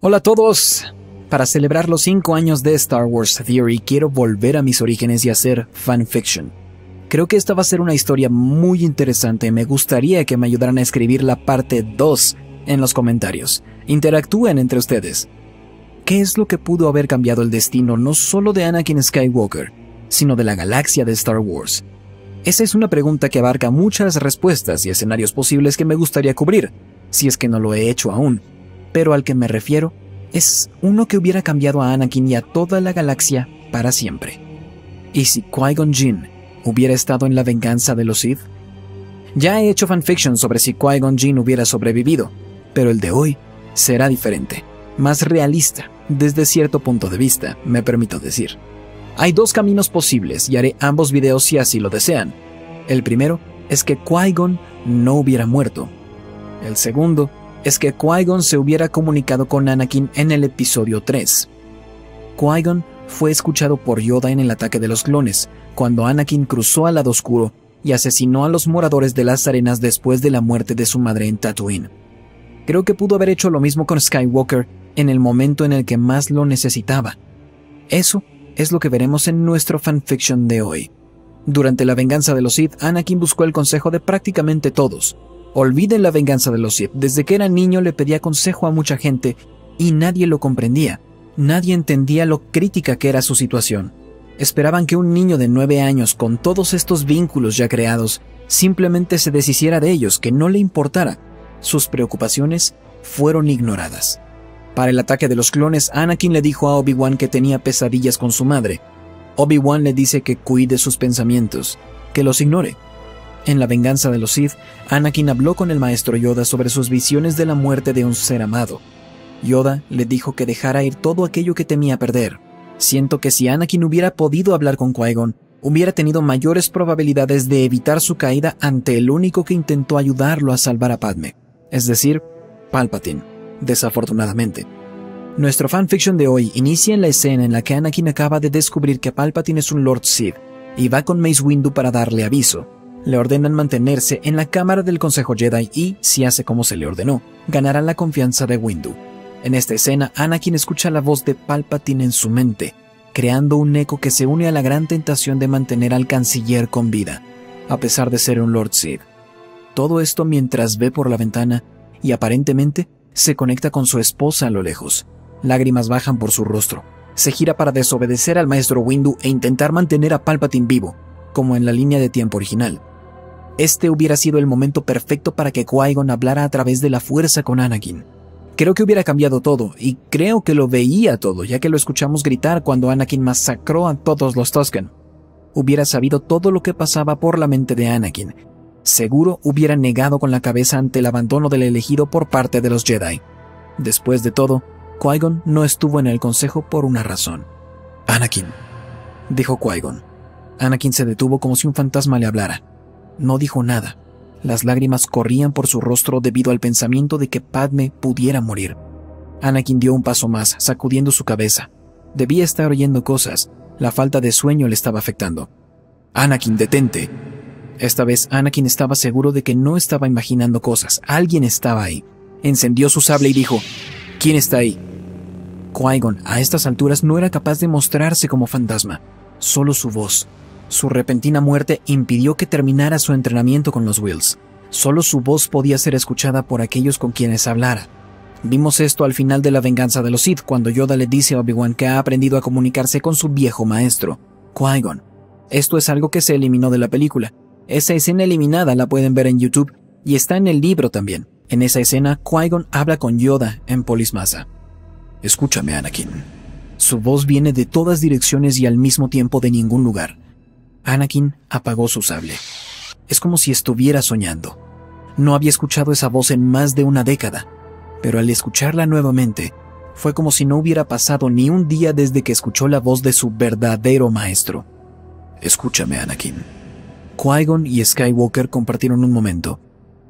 Hola a todos. Para celebrar los 5 años de Star Wars Theory quiero volver a mis orígenes y hacer fanfiction. Creo que esta va a ser una historia muy interesante. Me gustaría que me ayudaran a escribir la parte 2 en los comentarios. Interactúen entre ustedes. ¿Qué es lo que pudo haber cambiado el destino no solo de Anakin Skywalker, sino de la galaxia de Star Wars? Esa es una pregunta que abarca muchas respuestas y escenarios posibles que me gustaría cubrir, si es que no lo he hecho aún pero al que me refiero es uno que hubiera cambiado a Anakin y a toda la galaxia para siempre. ¿Y si Qui-Gon Jinn hubiera estado en la venganza de los Sith? Ya he hecho fanfiction sobre si Qui-Gon Jinn hubiera sobrevivido, pero el de hoy será diferente, más realista, desde cierto punto de vista, me permito decir. Hay dos caminos posibles y haré ambos videos si así lo desean. El primero es que Qui-Gon no hubiera muerto. El segundo es que Qui-Gon se hubiera comunicado con Anakin en el episodio 3. Qui-Gon fue escuchado por Yoda en el ataque de los clones, cuando Anakin cruzó al lado oscuro y asesinó a los moradores de las arenas después de la muerte de su madre en Tatooine. Creo que pudo haber hecho lo mismo con Skywalker en el momento en el que más lo necesitaba. Eso es lo que veremos en nuestro fanfiction de hoy. Durante la venganza de los Sith, Anakin buscó el consejo de prácticamente todos, Olviden la venganza de los Sith. Desde que era niño le pedía consejo a mucha gente y nadie lo comprendía. Nadie entendía lo crítica que era su situación. Esperaban que un niño de nueve años, con todos estos vínculos ya creados, simplemente se deshiciera de ellos, que no le importara. Sus preocupaciones fueron ignoradas. Para el ataque de los clones, Anakin le dijo a Obi-Wan que tenía pesadillas con su madre. Obi-Wan le dice que cuide sus pensamientos, que los ignore. En la venganza de los Sith, Anakin habló con el maestro Yoda sobre sus visiones de la muerte de un ser amado. Yoda le dijo que dejara ir todo aquello que temía perder. Siento que si Anakin hubiera podido hablar con Qui-Gon, hubiera tenido mayores probabilidades de evitar su caída ante el único que intentó ayudarlo a salvar a Padme, es decir, Palpatine, desafortunadamente. Nuestro fanfiction de hoy inicia en la escena en la que Anakin acaba de descubrir que Palpatine es un Lord Sith y va con Mace Windu para darle aviso le ordenan mantenerse en la cámara del Consejo Jedi y, si hace como se le ordenó, ganará la confianza de Windu. En esta escena, Anakin escucha la voz de Palpatine en su mente, creando un eco que se une a la gran tentación de mantener al canciller con vida, a pesar de ser un Lord Sith. Todo esto mientras ve por la ventana y aparentemente se conecta con su esposa a lo lejos. Lágrimas bajan por su rostro. Se gira para desobedecer al maestro Windu e intentar mantener a Palpatine vivo, como en la línea de tiempo original. Este hubiera sido el momento perfecto para que Qui-Gon hablara a través de la fuerza con Anakin. Creo que hubiera cambiado todo, y creo que lo veía todo, ya que lo escuchamos gritar cuando Anakin masacró a todos los Tusken. Hubiera sabido todo lo que pasaba por la mente de Anakin. Seguro hubiera negado con la cabeza ante el abandono del elegido por parte de los Jedi. Después de todo, Qui-Gon no estuvo en el consejo por una razón. Anakin, dijo Qui-Gon. Anakin se detuvo como si un fantasma le hablara. No dijo nada. Las lágrimas corrían por su rostro debido al pensamiento de que Padme pudiera morir. Anakin dio un paso más, sacudiendo su cabeza. Debía estar oyendo cosas. La falta de sueño le estaba afectando. Anakin, detente. Esta vez Anakin estaba seguro de que no estaba imaginando cosas. Alguien estaba ahí. Encendió su sable y dijo, ¿Quién está ahí? Qui-Gon, a estas alturas, no era capaz de mostrarse como fantasma. Solo su voz, su repentina muerte impidió que terminara su entrenamiento con los Wills. Solo su voz podía ser escuchada por aquellos con quienes hablara. Vimos esto al final de la venganza de los Sith, cuando Yoda le dice a Obi-Wan que ha aprendido a comunicarse con su viejo maestro, Qui-Gon. Esto es algo que se eliminó de la película. Esa escena eliminada la pueden ver en YouTube y está en el libro también. En esa escena, Qui-Gon habla con Yoda en Polismasa. Escúchame, Anakin. Su voz viene de todas direcciones y al mismo tiempo de ningún lugar. Anakin apagó su sable. Es como si estuviera soñando. No había escuchado esa voz en más de una década, pero al escucharla nuevamente, fue como si no hubiera pasado ni un día desde que escuchó la voz de su verdadero maestro. Escúchame, Anakin. Qui-Gon y Skywalker compartieron un momento.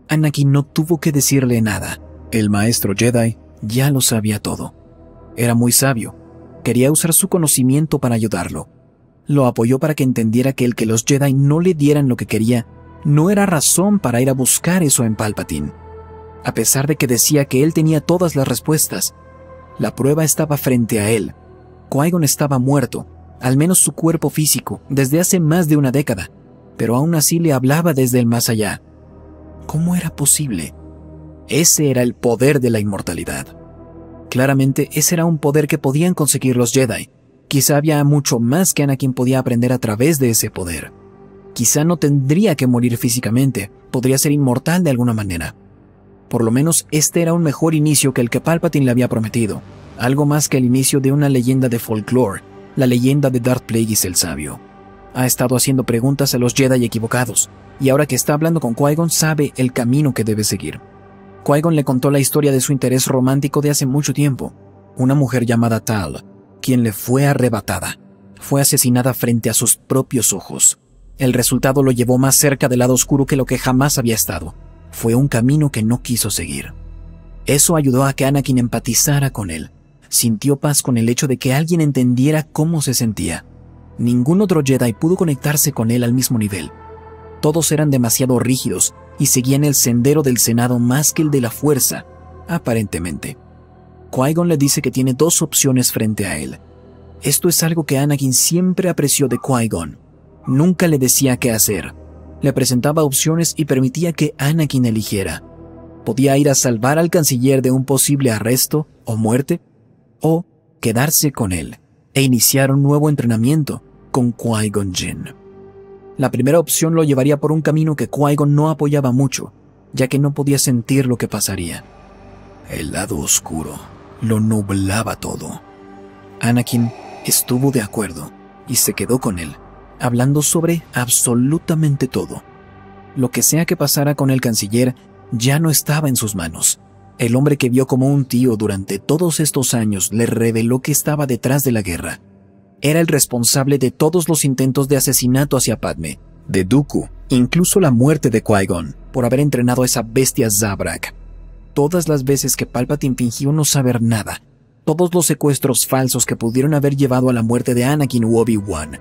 Anakin no tuvo que decirle nada. El maestro Jedi ya lo sabía todo. Era muy sabio. Quería usar su conocimiento para ayudarlo lo apoyó para que entendiera que el que los Jedi no le dieran lo que quería no era razón para ir a buscar eso en Palpatine. A pesar de que decía que él tenía todas las respuestas, La prueba estaba frente a él. Qui-Gon estaba muerto, al menos su cuerpo físico, desde hace más de una década, pero aún así le hablaba desde el más allá. ¿Cómo era posible? Ese era el poder de la inmortalidad. Claramente, ese era un poder que podían conseguir los Jedi. Quizá había mucho más que Anakin podía aprender a través de ese poder. Quizá no tendría que morir físicamente, podría ser inmortal de alguna manera. Por lo menos este era un mejor inicio que el que Palpatine le había prometido, algo más que el inicio de una leyenda de folklore, la leyenda de Darth Plagueis el Sabio. Ha estado haciendo preguntas a los Jedi equivocados, y ahora que está hablando con Qui-Gon sabe el camino que debe seguir. Qui-Gon le contó la historia de su interés romántico de hace mucho tiempo, una mujer llamada Tal, quien le fue arrebatada. Fue asesinada frente a sus propios ojos. El resultado lo llevó más cerca del lado oscuro que lo que jamás había estado. Fue un camino que no quiso seguir. Eso ayudó a que Anakin empatizara con él. Sintió paz con el hecho de que alguien entendiera cómo se sentía. Ningún otro Jedi pudo conectarse con él al mismo nivel. Todos eran demasiado rígidos y seguían el sendero del Senado más que el de la fuerza, aparentemente. Qui-Gon le dice que tiene dos opciones frente a él. Esto es algo que Anakin siempre apreció de Qui-Gon. Nunca le decía qué hacer. Le presentaba opciones y permitía que Anakin eligiera. Podía ir a salvar al canciller de un posible arresto o muerte, o quedarse con él e iniciar un nuevo entrenamiento con Qui-Gon Jinn. La primera opción lo llevaría por un camino que Qui-Gon no apoyaba mucho, ya que no podía sentir lo que pasaría. El lado oscuro lo nublaba todo. Anakin estuvo de acuerdo y se quedó con él, hablando sobre absolutamente todo. Lo que sea que pasara con el canciller ya no estaba en sus manos. El hombre que vio como un tío durante todos estos años le reveló que estaba detrás de la guerra. Era el responsable de todos los intentos de asesinato hacia Padme, de Dooku, incluso la muerte de Qui-Gon, por haber entrenado a esa bestia Zabrak. Todas las veces que Palpatine fingió no saber nada, todos los secuestros falsos que pudieron haber llevado a la muerte de Anakin u Obi-Wan,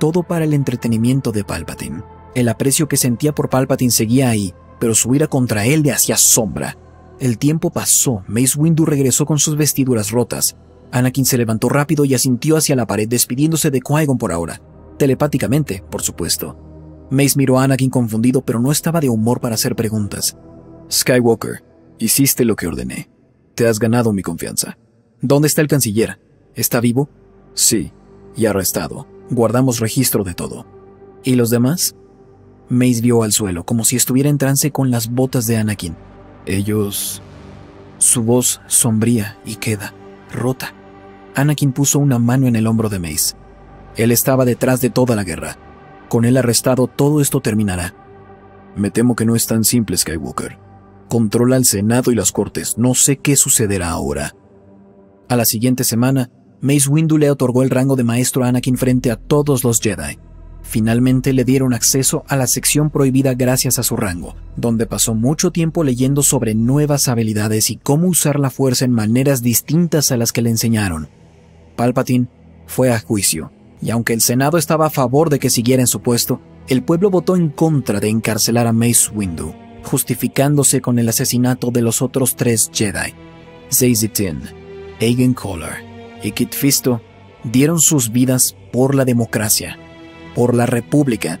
todo para el entretenimiento de Palpatine. El aprecio que sentía por Palpatine seguía ahí, pero su ira contra él le hacía sombra. El tiempo pasó, Mace Windu regresó con sus vestiduras rotas. Anakin se levantó rápido y asintió hacia la pared despidiéndose de Qui-Gon por ahora. Telepáticamente, por supuesto. Mace miró a Anakin confundido pero no estaba de humor para hacer preguntas. Skywalker, hiciste lo que ordené. Te has ganado mi confianza. ¿Dónde está el canciller? ¿Está vivo? Sí, y arrestado. Guardamos registro de todo. ¿Y los demás? Mace vio al suelo, como si estuviera en trance con las botas de Anakin. Ellos... Su voz sombría y queda, rota. Anakin puso una mano en el hombro de Mace. Él estaba detrás de toda la guerra. Con él arrestado, todo esto terminará. Me temo que no es tan simple, Skywalker. Controla el Senado y las Cortes. No sé qué sucederá ahora. A la siguiente semana, Mace Windu le otorgó el rango de maestro Anakin frente a todos los Jedi. Finalmente le dieron acceso a la sección prohibida gracias a su rango, donde pasó mucho tiempo leyendo sobre nuevas habilidades y cómo usar la fuerza en maneras distintas a las que le enseñaron. Palpatine fue a juicio, y aunque el Senado estaba a favor de que siguiera en su puesto, el pueblo votó en contra de encarcelar a Mace Windu, justificándose con el asesinato de los otros tres Jedi. Zazie Tin, Agen Kohler y Kit Fisto dieron sus vidas por la democracia por la República.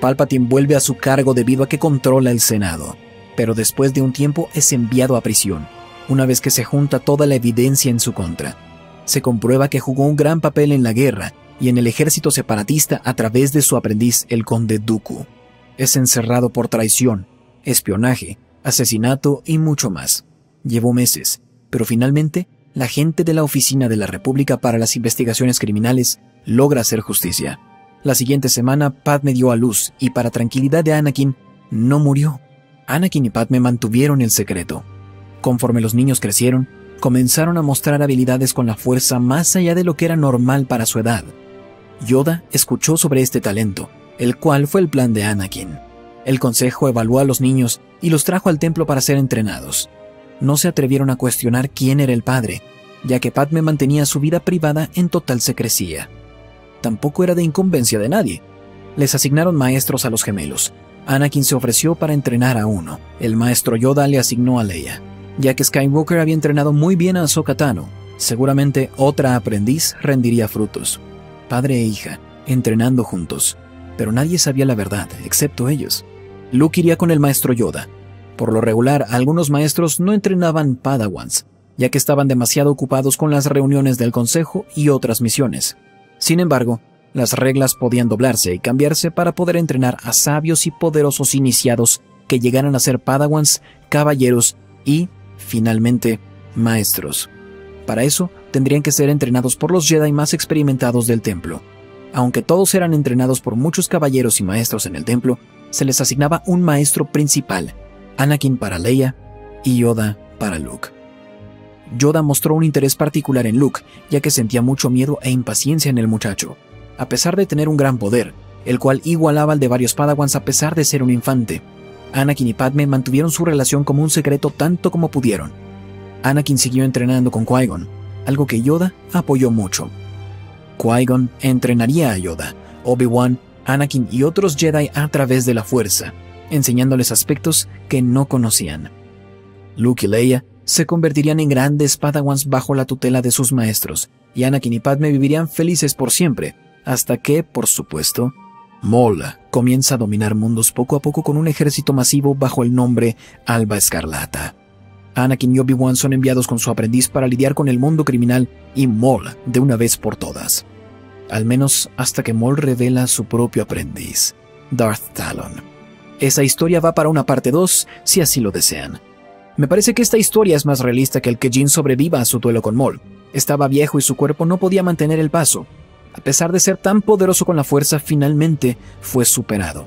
Palpatine vuelve a su cargo debido a que controla el Senado, pero después de un tiempo es enviado a prisión, una vez que se junta toda la evidencia en su contra. Se comprueba que jugó un gran papel en la guerra y en el ejército separatista a través de su aprendiz, el conde Dooku. Es encerrado por traición, espionaje, asesinato y mucho más. Llevó meses, pero finalmente la gente de la Oficina de la República para las Investigaciones Criminales logra hacer justicia. La siguiente semana, Padme dio a luz y para tranquilidad de Anakin, no murió. Anakin y Padme mantuvieron el secreto. Conforme los niños crecieron, comenzaron a mostrar habilidades con la fuerza más allá de lo que era normal para su edad. Yoda escuchó sobre este talento, el cual fue el plan de Anakin. El consejo evaluó a los niños y los trajo al templo para ser entrenados. No se atrevieron a cuestionar quién era el padre, ya que Padme mantenía su vida privada en total secrecía tampoco era de incumbencia de nadie. Les asignaron maestros a los gemelos. Anakin se ofreció para entrenar a uno. El maestro Yoda le asignó a Leia. ya que Skywalker había entrenado muy bien a Ahsoka Tano. Seguramente otra aprendiz rendiría frutos. Padre e hija, entrenando juntos. Pero nadie sabía la verdad, excepto ellos. Luke iría con el maestro Yoda. Por lo regular, algunos maestros no entrenaban Padawans, ya que estaban demasiado ocupados con las reuniones del Consejo y otras misiones. Sin embargo, las reglas podían doblarse y cambiarse para poder entrenar a sabios y poderosos iniciados que llegaran a ser Padawans, caballeros y, finalmente, maestros. Para eso, tendrían que ser entrenados por los Jedi más experimentados del templo. Aunque todos eran entrenados por muchos caballeros y maestros en el templo, se les asignaba un maestro principal, Anakin para Leia y Yoda para Luke. Yoda mostró un interés particular en Luke, ya que sentía mucho miedo e impaciencia en el muchacho, a pesar de tener un gran poder, el cual igualaba al de varios Padawans a pesar de ser un infante. Anakin y Padme mantuvieron su relación como un secreto tanto como pudieron. Anakin siguió entrenando con Qui-Gon, algo que Yoda apoyó mucho. Qui-Gon entrenaría a Yoda, Obi-Wan, Anakin y otros Jedi a través de la fuerza, enseñándoles aspectos que no conocían. Luke y Leia se convertirían en grandes Padawans bajo la tutela de sus maestros, y Anakin y Padme vivirían felices por siempre, hasta que, por supuesto, Maul comienza a dominar mundos poco a poco con un ejército masivo bajo el nombre Alba Escarlata. Anakin y Obi-Wan son enviados con su aprendiz para lidiar con el mundo criminal y Maul de una vez por todas. Al menos hasta que Maul revela a su propio aprendiz, Darth Talon. Esa historia va para una parte 2 si así lo desean. Me parece que esta historia es más realista que el que Jin sobreviva a su duelo con Maul. Estaba viejo y su cuerpo no podía mantener el paso. A pesar de ser tan poderoso con la fuerza, finalmente fue superado.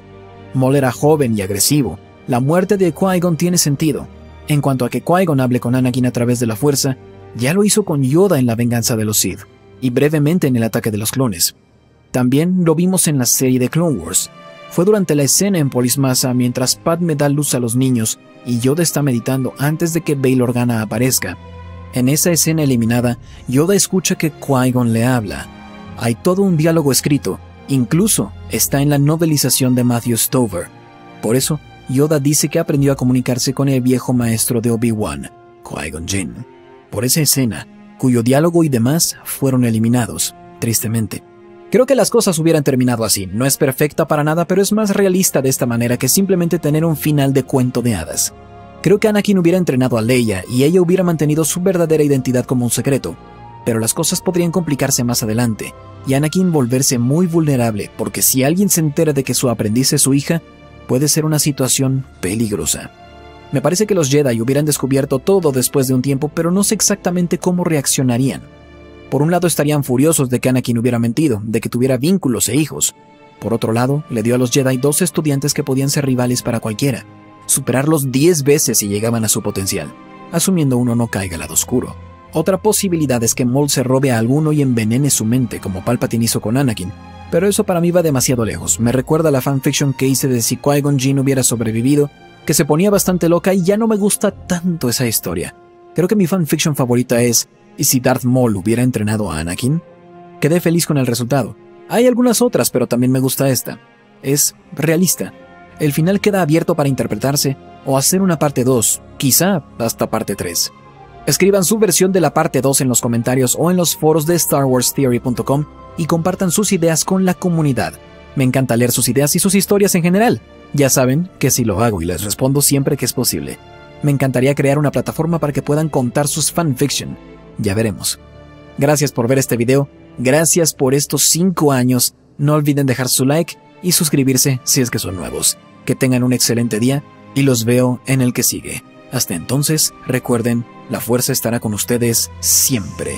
Maul era joven y agresivo. La muerte de Qui-Gon tiene sentido. En cuanto a que Qui-Gon hable con Anakin a través de la fuerza, ya lo hizo con Yoda en la venganza de los Sith, y brevemente en el ataque de los clones. También lo vimos en la serie de Clone Wars. Fue durante la escena en Polis Massa mientras Padme da luz a los niños y Yoda está meditando antes de que Bail Organa aparezca. En esa escena eliminada, Yoda escucha que Qui-Gon le habla. Hay todo un diálogo escrito, incluso está en la novelización de Matthew Stover. Por eso, Yoda dice que aprendió a comunicarse con el viejo maestro de Obi-Wan, Qui-Gon Jinn. Por esa escena, cuyo diálogo y demás fueron eliminados, tristemente. Creo que las cosas hubieran terminado así. No es perfecta para nada, pero es más realista de esta manera que simplemente tener un final de cuento de hadas. Creo que Anakin hubiera entrenado a Leia y ella hubiera mantenido su verdadera identidad como un secreto. Pero las cosas podrían complicarse más adelante y Anakin volverse muy vulnerable porque si alguien se entera de que su aprendiz es su hija, puede ser una situación peligrosa. Me parece que los Jedi hubieran descubierto todo después de un tiempo, pero no sé exactamente cómo reaccionarían. Por un lado estarían furiosos de que Anakin hubiera mentido, de que tuviera vínculos e hijos. Por otro lado, le dio a los Jedi dos estudiantes que podían ser rivales para cualquiera, superarlos diez veces si llegaban a su potencial, asumiendo uno no caiga al lado oscuro. Otra posibilidad es que Maul se robe a alguno y envenene su mente, como Palpatine hizo con Anakin, pero eso para mí va demasiado lejos. Me recuerda a la fanfiction que hice de si Qui-Gon Jinn hubiera sobrevivido, que se ponía bastante loca y ya no me gusta tanto esa historia. Creo que mi fanfiction favorita es ¿Y si Darth Maul hubiera entrenado a Anakin? Quedé feliz con el resultado. Hay algunas otras, pero también me gusta esta. Es realista. El final queda abierto para interpretarse o hacer una parte 2, quizá hasta parte 3. Escriban su versión de la parte 2 en los comentarios o en los foros de StarWarsTheory.com y compartan sus ideas con la comunidad. Me encanta leer sus ideas y sus historias en general. Ya saben que si lo hago y les respondo siempre que es posible. Me encantaría crear una plataforma para que puedan contar sus fanfiction ya veremos. Gracias por ver este video, gracias por estos 5 años, no olviden dejar su like y suscribirse si es que son nuevos. Que tengan un excelente día y los veo en el que sigue. Hasta entonces, recuerden, la fuerza estará con ustedes siempre.